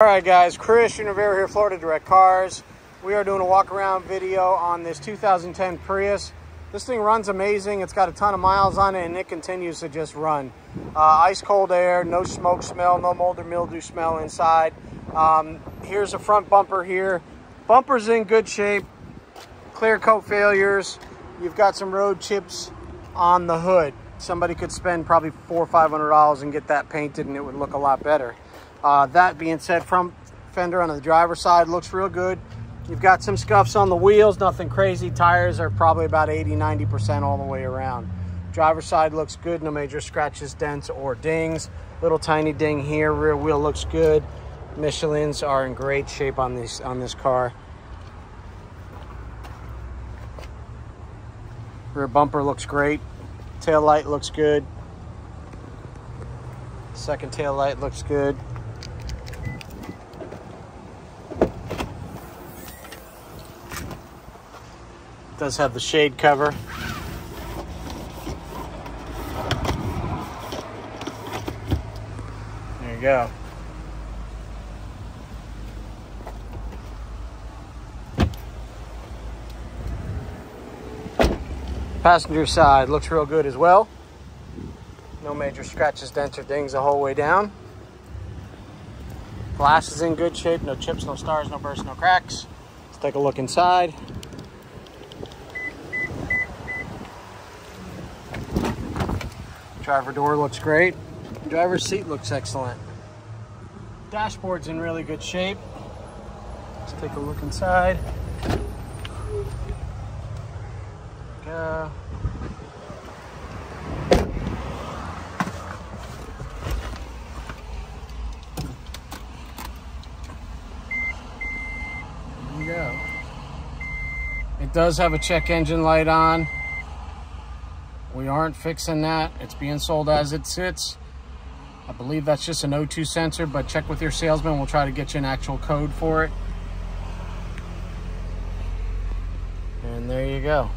All right, guys, Christian Rivera here, Florida Direct Cars. We are doing a walk around video on this 2010 Prius. This thing runs amazing. It's got a ton of miles on it and it continues to just run. Uh, ice cold air, no smoke smell, no mold or mildew smell inside. Um, here's the front bumper here. Bumper's in good shape. Clear coat failures. You've got some road chips on the hood. Somebody could spend probably four or five hundred dollars and get that painted and it would look a lot better. Uh, that being said, front fender on the driver's side looks real good. You've got some scuffs on the wheels, nothing crazy. Tires are probably about 80, 90% all the way around. Driver's side looks good, no major scratches, dents, or dings. Little tiny ding here, rear wheel looks good. Michelin's are in great shape on this, on this car. Rear bumper looks great. Tail light looks good. Second tail light looks good. Does have the shade cover. There you go. Passenger side looks real good as well. No major scratches, dents, or dings the whole way down. Glass is in good shape, no chips, no stars, no bursts, no cracks. Let's take a look inside. Driver door looks great. Driver's seat looks excellent. Dashboard's in really good shape. Let's take a look inside. Go. There you go. It does have a check engine light on. We aren't fixing that. It's being sold as it sits. I believe that's just an O2 sensor, but check with your salesman. We'll try to get you an actual code for it. And there you go.